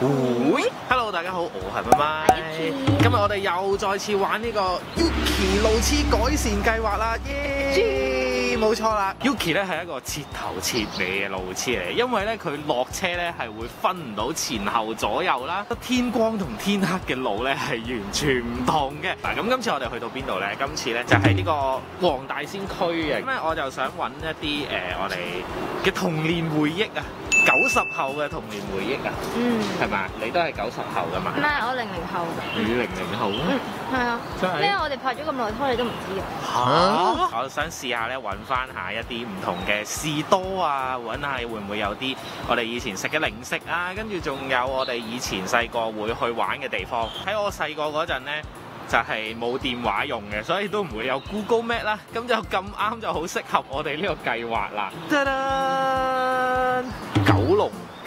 會，Hello，大家好，我係咪咪。今日我哋又再次玩呢個 Yuki 路痴改善計劃啦，耶！冇錯啦，Yuki 咧係一個徹頭徹尾嘅路痴嚟，因為咧佢落車咧係會分唔到前後左右啦，天光同天黑嘅路咧係完全唔同嘅。嗱，咁今次我哋去到邊度咧？今次咧就係呢個黃大仙區嘅，咁咧我就想揾一啲誒、呃、我哋嘅童年回憶啊。九十後嘅童年回憶啊，嗯，係咪？你都係九十後噶嘛？唔係我零零後㗎，你零零後咩？嗯，係啊，真係咩？我哋拍咗咁耐拖，你都唔知啊？嚇！我想試下咧，揾翻下一啲唔同嘅士多啊，揾下會唔會有啲我哋以前食嘅零食啊，跟住仲有我哋以前細個會去玩嘅地方。喺我細個嗰陣咧。就係冇電話用嘅，所以都唔會有 Google Map 啦。咁就咁啱就好適合我哋呢個計劃啦。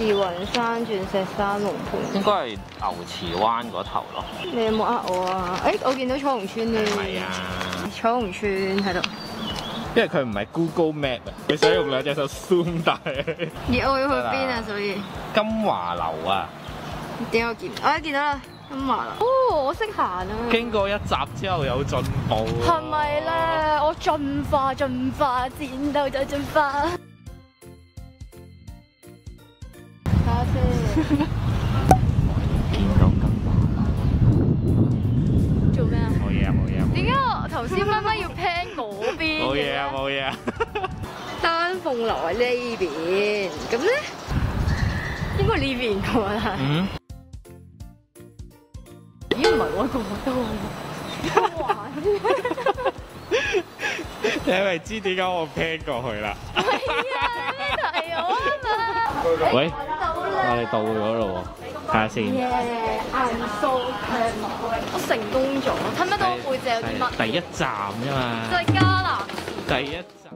慈雲山、鑽石山、龍盤，應該係牛池灣嗰頭咯。你有冇呃我啊？誒、我見到彩虹村咧。係啊，彩虹村喺度。因為佢唔係 Google Map 啊，你想用兩隻手 zoom 大。而我要去邊啊？所以金華樓啊。點我見？我一見到啦，金華樓。哦，我識行啊。經過一集之後有進步。係咪咧？我進化進化，戰鬥就進化。見到金華做咩啊？冇嘢啊，冇嘢啊。點解我頭先媽媽要 plan 嗰邊？冇嘢啊，冇嘢啊。丹鳳樓喺呢邊，咁咧應該呢邊噶嘛？嗯。咦，唔係喎，咁多喎，玩。你係咪知點解我 plan 過去啦？係啊，呢題我啊嘛。喂，我哋到咗咯喎，睇下先。我成功咗。睇唔睇到我背脊有啲乜？第一站啫嘛。就係加拿。第一站。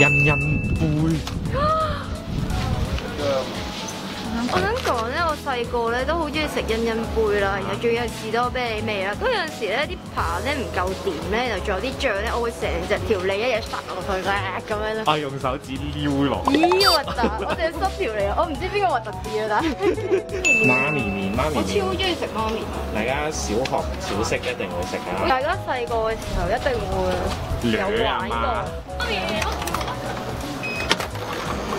人人杯。我想講咧，我細個咧都好中意食欣欣杯啦，然後仲要係士多啤梨味啦。咁有陣時咧啲扒咧唔夠掂咧，就仲有啲醬咧，我會成隻條脷一嘢塞落去咧，咁樣咯。啊！用手指撩落。咦，核突！我淨係濕條脷，我唔知邊個核突啲啊，但係。媽咪麵，媽咪我超麵。中意食媽咪。大家小學小食一定會食㗎。大家細個嘅時候一定會有玩過。媽咪。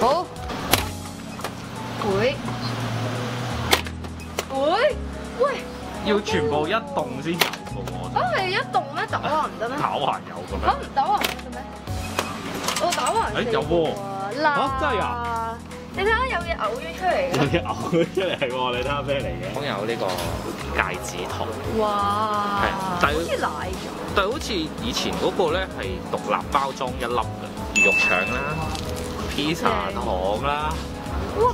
好。會。會。喂。要全部一棟先有嘅喎。啊係一棟咩？打橫唔得咩？打橫有嘅咩打橫得嘅咩？我打橫誒有喎嗱，嚇真係啊！你睇下有嘢嘔咗出嚟 有嘢嘔出嚟喎，你睇下咩嚟嘅？講有呢個戒指糖，哇！係但係好似奶咗。但係好似以前嗰個咧係獨立包裝一粒嘅，魚肉腸啦、披薩糖啦，哇！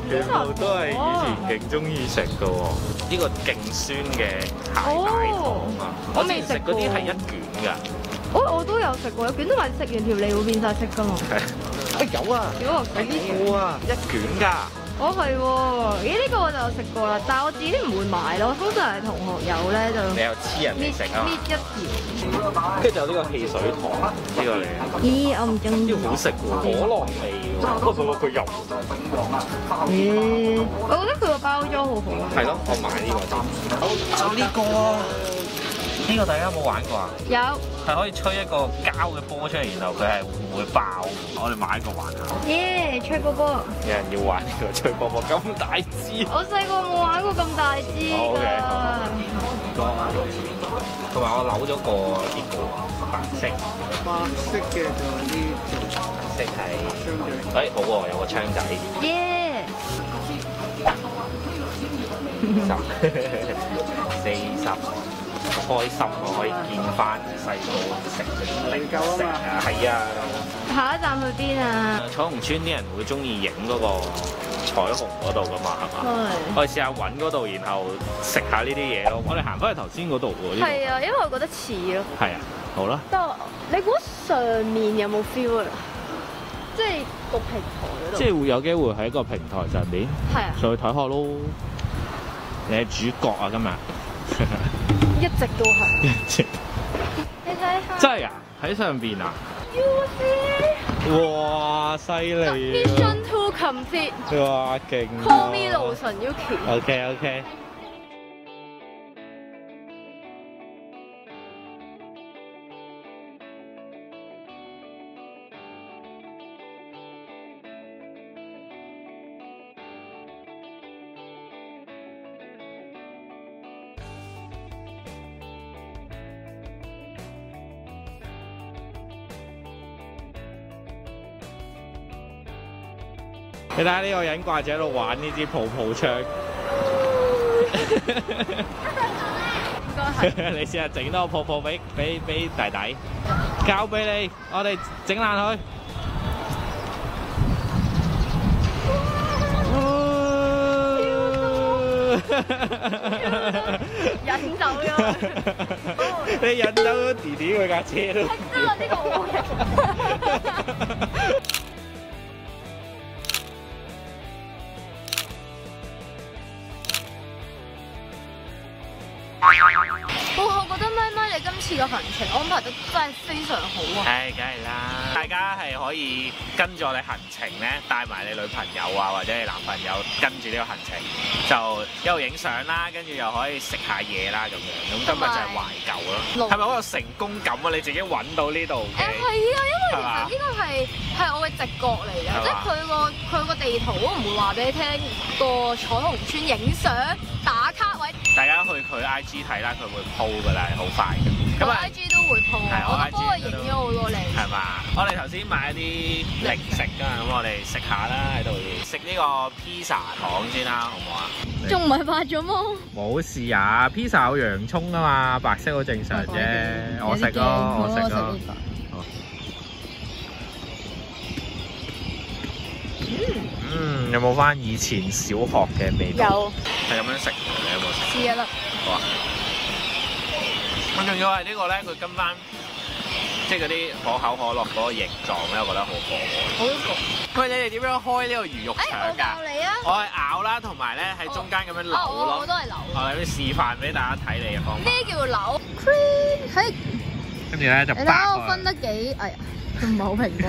全部都係以前勁中意食嘅喎。呢個勁酸嘅蟹奶糖啊！我未食嗰啲係一卷㗎。我我都有食過，一卷都話食完條脷會變晒色㗎 嘛。係，誒有啊，如果我喺呢個啊，一卷㗎。哦係喎，咦呢個我就食過啦，但係我自己唔會買咯，通常係同學友咧就你又黐人哋搣食啊搣一條。跟住就有呢個汽水糖，呢個嚟。咦，我唔中意呢個。好食喎，可樂味喎。不過佢油。咦，我覺得佢個包裝好好啊。係咯，我買呢個先。就呢個啊，呢個大家有冇玩過啊？有。係可以吹一個膠嘅波出嚟，然後佢係會唔會爆？我哋買一個玩下。耶，吹波波。有人要玩呢個吹波波咁大支。我細個冇玩過咁大支好嘅㗎。同埋我扭咗個呢個白色，白色嘅就係啲白色係，槍仔。誒好喎，有個槍仔，耶！十四十，開心我可以見翻細個食嗰啲零食啊，係啊。下一站去邊啊？彩虹村啲人會中意影嗰個彩虹嗰度噶嘛，係嘛？係。我哋試下揾嗰度，然後食下呢啲嘢咯。我哋行翻去頭先嗰度喎，係啊，因為我覺得似咯。係啊，好啦。但係你估上面有冇 feel 啊？即係個平台嗰度。即係會有機會喺個平台上面係啊，上去睇下咯。你係主角啊，今日一直都係。一直你睇下。真係啊！喺上邊啊哇，犀利啊！mission to complete。哇，勁啊 Call me 路神 Yuki。OK OK。你睇下呢個人掛住喺度玩呢支泡泡槍。應該。你試下整多個泡泡俾俾俾弟弟，交俾你，我哋整爛佢。引走咗。你引走咗弟弟佢架車都。得啦，呢個我嘅。行程安排得真係非常好啊！唉，梗係啦，大家係可以跟住我哋行程咧，帶埋你女朋友啊或者你男朋友跟住呢個行程，就一路影相啦，跟住又可以食下嘢啦咁樣。咁今日就係懷舊咯，係咪好有成功感啊？你自己揾到呢度？誒係啊，因為其實呢個係係我嘅直覺嚟嘅，即係佢個佢個地圖都唔會話俾你聽個彩虹村影相打卡位，大家去佢 I G 睇啦，佢會 po 噶啦，好快咁啊 I。G 都會 po，係我我 IG 都幫佢影咗好多靚係嘛？我哋頭先買啲零食㗎，咁我哋食下啦，喺度食呢個披薩糖先啦，好唔好啊？仲唔係發咗夢？冇事啊，披薩有洋葱啊嘛，白色好正常啫。我食咯，我食咯。嗯，有冇翻以前小學嘅味道？有係咁樣食，你有冇食？試一粒，好啊！咁仲要係呢個咧，佢跟翻即係嗰啲可口可樂嗰個形狀咧，我覺得好可愛。好焗。喂，你哋點樣開呢個魚肉誒，腸㗎我教？你啊！我係咬啦，同埋咧喺中間咁樣扭哦，我我。都係扭。我哋要示範俾大家睇你嘅方法。咩叫扭跟住咧就你睇我分得幾，哎呀，唔係好平均。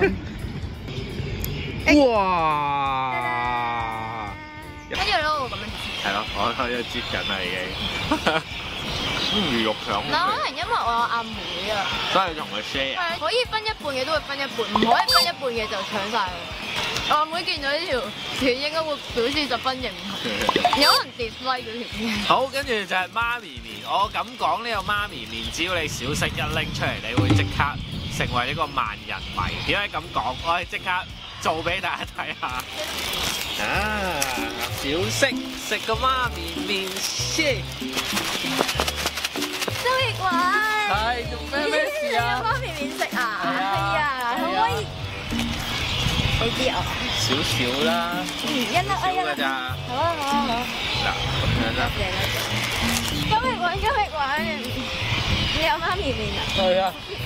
開。哇！跟住咧，我咁樣。係咯，我開始接緊啦已經。嗯，魚肉腸嗱，可能因為我有阿妹啊，所以同佢 share。可以分一半嘅都會分一半，唔可以分一半嘅就搶晒。我阿妹見到呢條片應該會表示十分認同，有可能 dislike 嗰條片。好，跟住就係媽咪面。我咁講呢個媽咪面，只要你小息一拎出嚟，你會即刻成為呢個萬人迷。點解咁講？我係即刻做俾大家睇下。啊，小息食個媽咪面先。周奕偉，係做咩咩事啊？媽咪面食啊？係啊可唔可以？好啲啊，少少啦，嗯，一粒啊一粒，咋？好啊好啊好啊，嗱，咁樣啦。周奕偉，周奕偉，你有媽咪面啊？係啊。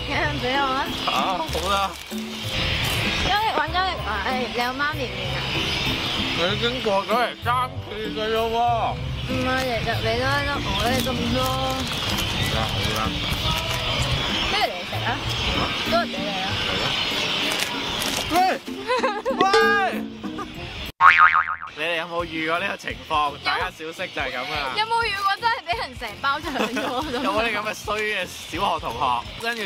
有 人俾我啊？嚇，好啦，周奕偉，周奕偉，你有媽咪面啊？你已經過咗嚟三次㗎啦喎。唔係，日日你都得我咧咁多，好啦，好啦。不如你食啊，都係俾你啊。喂喂！你哋有冇遇過呢個情況？大家小息就係咁啊！有冇遇過真係俾人成包搶咗？有冇啲咁嘅衰嘅小學同學？跟住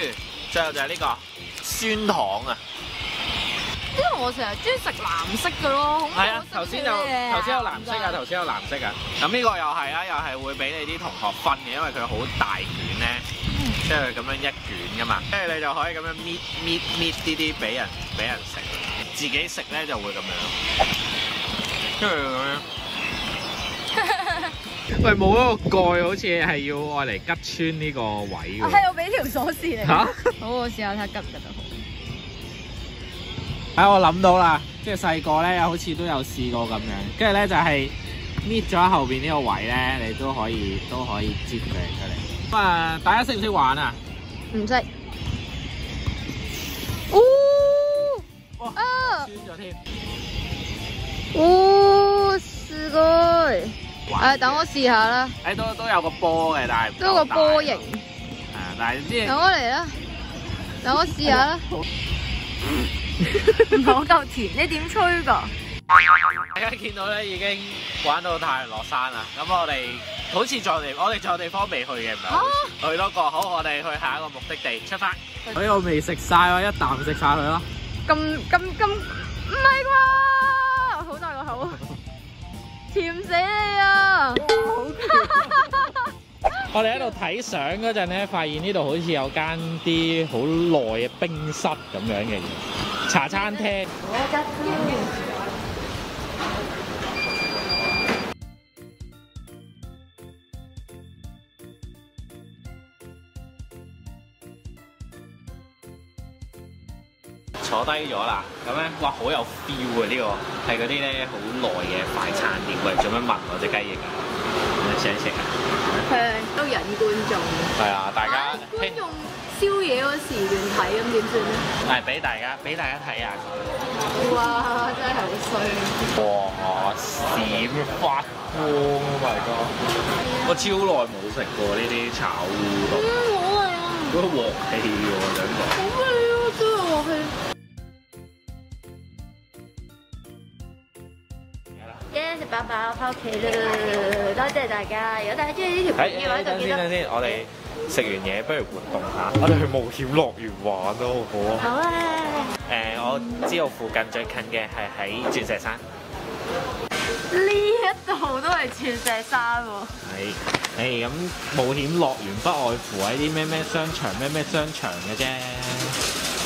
最後就係呢個酸糖啊！我成日中意食藍色嘅咯，係啊，頭先有頭先有藍色啊，頭先有藍色啊。咁呢個又係啊，又係會俾你啲同學分嘅，因為佢好大卷咧，即係佢咁樣一卷噶嘛，跟住你就可以咁樣搣搣搣啲啲俾人俾人食，自己食咧就會咁樣，跟住咁樣。喂，冇嗰個蓋，好似係要愛嚟吉穿呢個位喎。係我俾條鎖匙你。嚇！好，我試下睇下吉唔吉得好。啊！我諗到啦，即係細個咧，好似都有試過咁樣，跟住咧就係搣咗後邊呢個位咧，你都可以都可以擠佢出嚟。咁啊，大家識唔識玩啊？唔識。哦。哇啊！穿咗添。哦，すごい。誒，等我試下啦，誒都都有個波嘅，但係唔都有個夠大波形。係啊，但係啲等我嚟啦，等我試下啦。 唔係好夠甜，你點吹噶？大家見到咧已經玩到太陽落山啦。咁我哋好似仲有地，我哋仲有地方未去嘅，唔係去多個。好，我哋去下一個目的地出發。哎，我未食晒喎，一啖食晒佢咯。咁咁咁，唔係啩？好大個口，甜死你啊！我哋喺度睇相嗰陣咧，發現呢度好似有間啲好耐嘅冰室咁樣嘅嘢，茶餐廳。坐低咗啦，咁咧，哇，好有 feel 啊！呢、個係嗰啲咧好耐嘅快餐店，喂，做乜聞我只雞翼啊？想食啊？係都引觀眾。係啊，大家宵夜嗰時段睇咁點算咧？係俾大家俾大家睇下。哇！真係好衰。哇！閃發光，Oh my god！我超耐冇食過呢啲炒烏冬，嗯，好味啊！嗰個鑊氣喎，我想講。好味啊！真係鑊氣。耶！食飽飽，翻屋企啦！多謝大家。如果大家中意呢條片嘅話，就記得等先等先，我哋食完嘢不如活動下，我哋去冒險樂園玩咯，好唔好啊？好啊！誒，我知道附近最近嘅係喺鑽石山。呢一度都係鑽石山喎。係，誒咁冒險樂園不外乎喺啲咩咩商場咩咩商場嘅啫。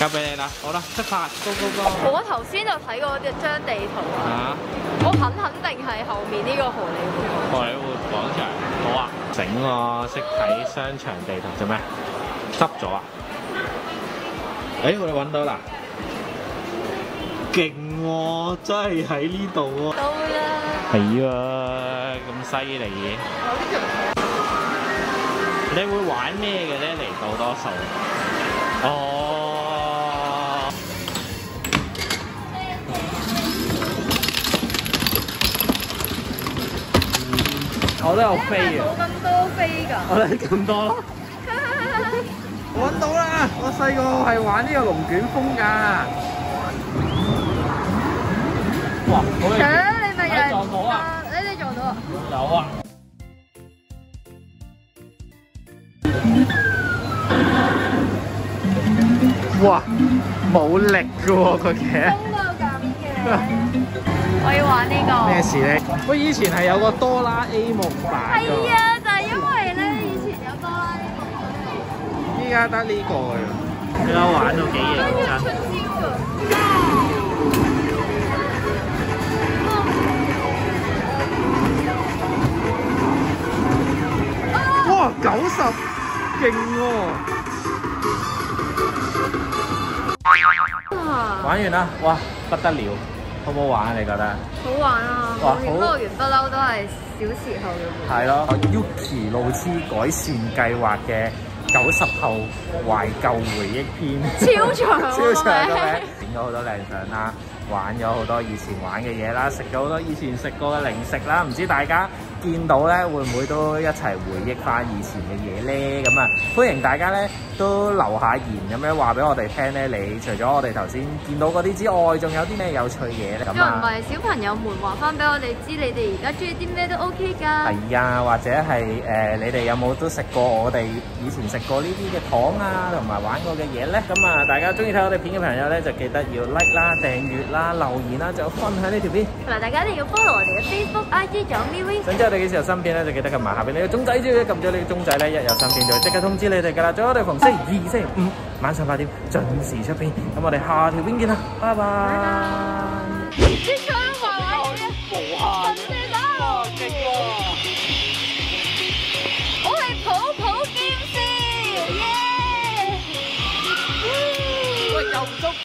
交俾你啦，好啦，出發，go go go！我頭先就睇過一張地圖啊，啊，我很肯定係後面呢個荷里活。荷里活廣場，好啊，整喎，識睇商場地圖做咩？執咗啊？誒，我哋揾到啦，勁喎，真係喺呢度喎。到啦！係啊，咁犀利嘅。你會玩咩嘅咧？嚟到多數？哦。我都有飛啊！飛㗎。我哋咁多咯。揾到啦！我細個係玩呢個龍捲風㗎。哇！好誒，你咪又係撞到啊！你，你撞到啊？有啊！哇！冇力嘅喎個嘅。風都有咁嘅。我要玩呢個。咩事咧？我，以前係有個哆啦 A 夢版㗎係啊，家得呢個㗎。你睇玩到幾型跟住啊！出招啊！哇，九十，勁喎！啊玩完啦，哇，不得了，好唔好玩啊？你覺得？好玩啊！哇冒險樂園不嬲都係小時候嘅玩。係咯，Yuki 路痴改善計劃嘅九十後懷舊回憶篇，超長啊 超長嘅個名名，影咗好多靚相啦，玩咗好多以前玩嘅嘢啦，食咗好多以前食過嘅零食啦，唔知大家見到咧會唔會都一齊回憶翻以前嘅嘢咧？咁啊，歡迎大家咧都留下言咁樣話俾我哋聽咧，你除咗我哋頭先見到嗰啲之外，仲有啲咩有趣嘢咧？咁啊小朋友們話翻俾我哋知，你哋而家中意啲咩都 OK 㗎。係啊，或者係誒、呃你哋有冇都食過我哋以前食過呢啲嘅糖啊，同埋玩過嘅嘢咧？咁啊，大家中意睇我哋片嘅朋友咧，就記得要 like 啦、訂閱啦、留言啦，仲有分享呢條片。同埋大家一定要 follow 我哋嘅 Facebook、IG 仲有 MeWe。想知我哋幾時有新片咧，就记得揿埋下边呢个钟仔，只要揿咗呢个钟仔咧，一有新片就會即刻通知你哋噶啦。仲有我哋逢星期二、星期五晚上八点准时出片，咁我哋下条片见啦，拜拜。